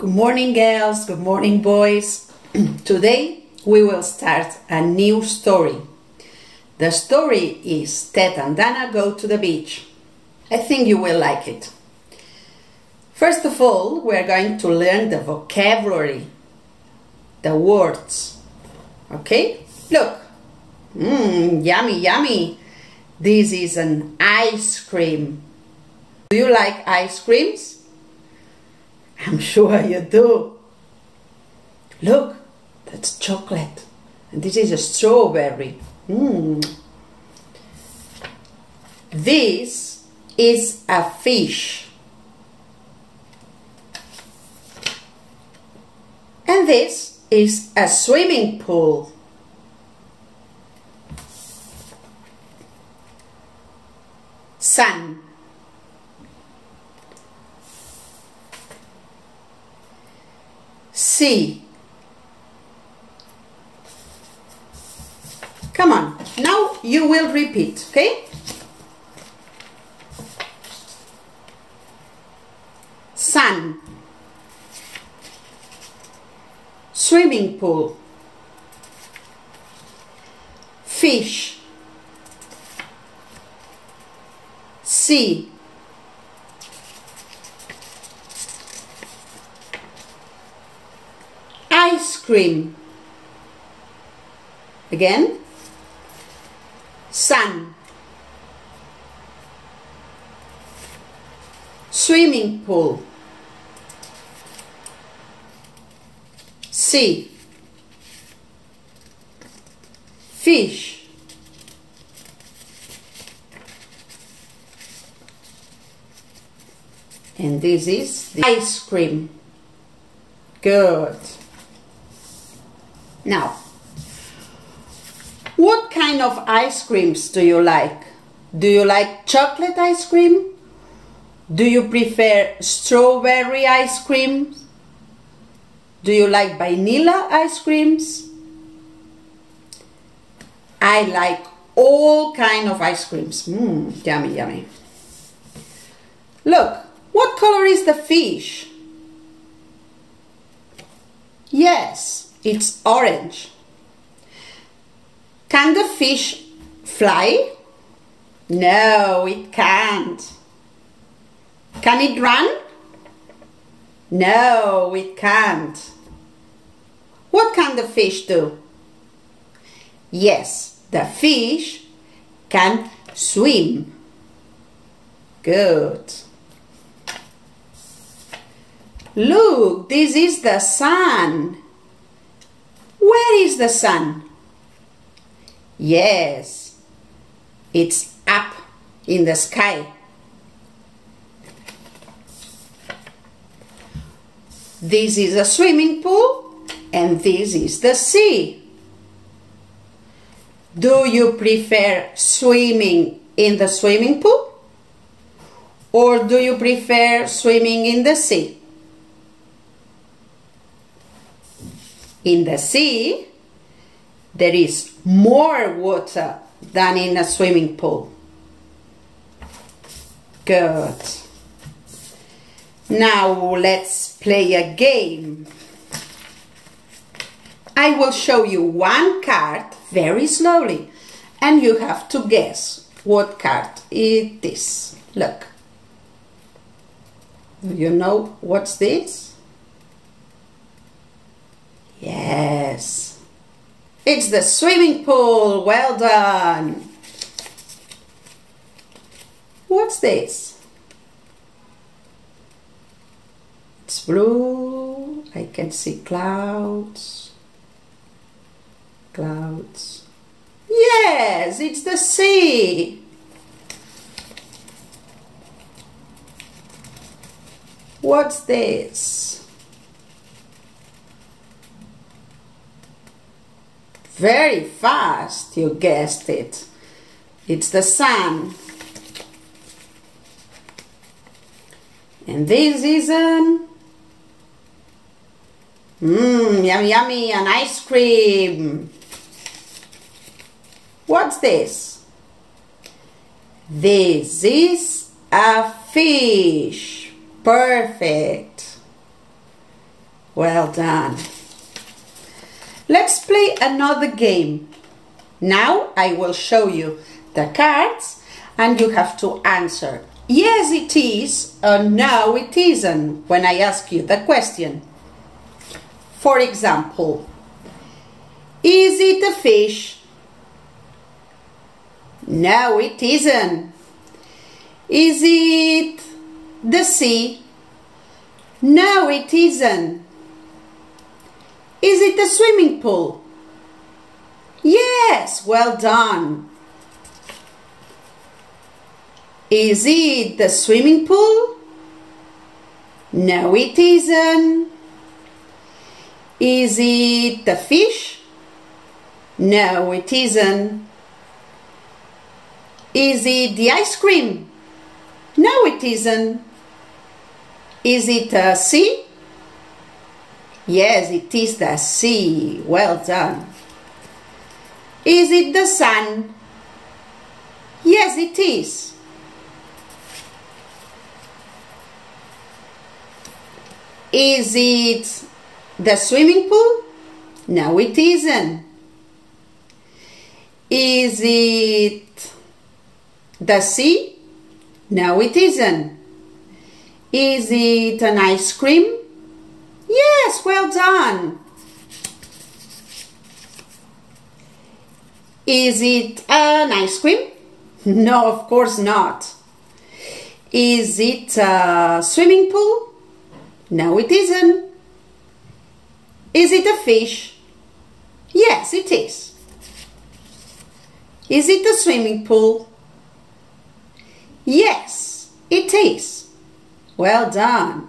Good morning, girls. Good morning, boys. Today we will start a new story. The story is Ted and Dana go to the beach. I think you will like it. First of all, we are going to learn the vocabulary, the words. Okay? Look. Mmm, yummy, yummy. This is an ice cream. Do you like ice creams? I'm sure you do. Look, that's chocolate. And this is a strawberry. Mmm. This is a fish. And this is a swimming pool. Sun. Sea. Come on, now you will repeat, okay? Sun. Swimming pool. Fish. Sea. Ice cream. Again. Sun. Swimming pool. Sea. Fish. And this is the ice cream. Good. Now, what kind of ice creams do you like? Do you like chocolate ice cream? Do you prefer strawberry ice cream? Do you like vanilla ice creams? I like all kind of ice creams. Mmm, yummy, yummy. Look, what color is the fish? Yes, it's orange. Can the fish fly? No, it can't. Can it run? No, it can't. What can the fish do? Yes, the fish can swim. Good. Look, this is the sun. Where is the sun? Yes, it's up in the sky. This is a swimming pool and this is the sea. Do you prefer swimming in the swimming pool? Or do you prefer swimming in the sea? In the sea, there is more water than in a swimming pool. Good. Now let's play a game. I will show you one card very slowly and you have to guess what card it is. Look. Do you know what's this? Yes. It's the swimming pool. Well done. What's this? It's blue. I can see clouds. Clouds. Yes, it's the sea. What's this? Very fast, you guessed it. It's the sun. And this is an Mmm, yummy, yummy, an ice cream. What's this? This is a fish. Perfect. Well done. Let's play another game. Now I will show you the cards and you have to answer yes it is or no it isn't when I ask you the question. For example, is it a fish? No, it isn't. Is it the sea? No, it isn't. Is it a swimming pool? Yes, well done. Is it the swimming pool? No, it isn't. Is it the fish? No, it isn't. Is it the ice cream? No, it isn't. Is it a sea? Yes, it is the sea. Well done. Is it the sun? Yes, it is. Is it the swimming pool? No, it isn't. Is it the sea? No, it isn't. Is it an ice cream? Well done. Is it an ice cream? No, of course not. Is it a swimming pool? No, it isn't. Is it a fish? Yes, it is. Is it a swimming pool? Yes, it is. Well done.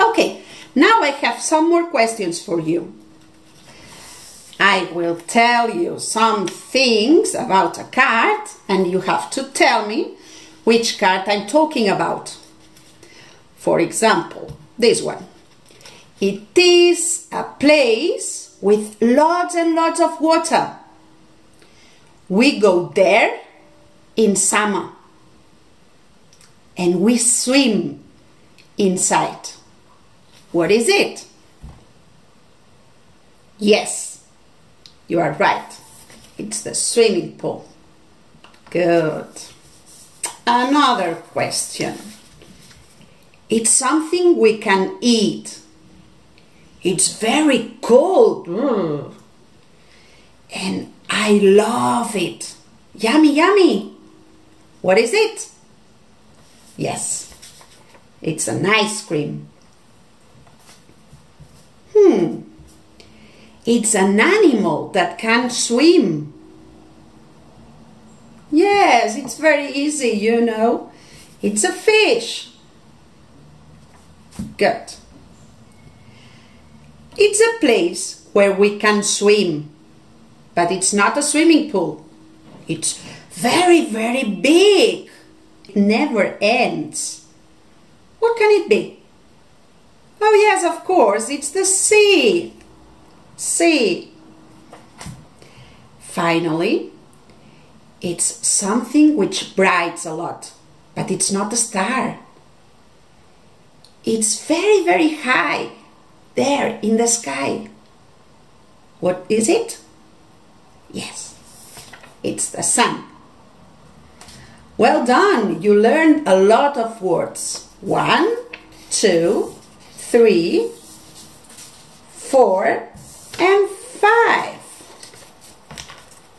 Okay, now I have some more questions for you. I will tell you some things about a card and you have to tell me which card I'm talking about. For example, this one. It is a place with lots and lots of water. We go there in summer and we swim inside. What is it? Yes, you are right. It's the swimming pool. Good. Another question. It's something we can eat. It's very cold. Mm. And I love it. Yummy, yummy. What is it? Yes, it's an ice cream. Hmm, it's an animal that can swim. Yes, it's very easy, you know. It's a fish. Good. It's a place where we can swim, but it's not a swimming pool. It's very, very big. It never ends. What can it be? Oh, yes, of course, it's the sea. Sea. Finally, it's something which brights a lot, but it's not a star. It's very, very high, there in the sky. What is it? Yes, it's the sun. Well done, you learned a lot of words. One, two, three, four, and five.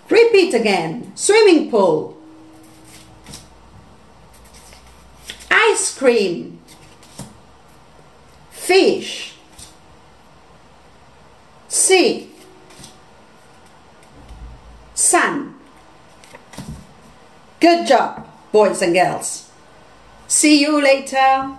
Repeat again. Swimming pool. Ice cream. Fish. Sea. Sun. Good job, boys and girls. See you later.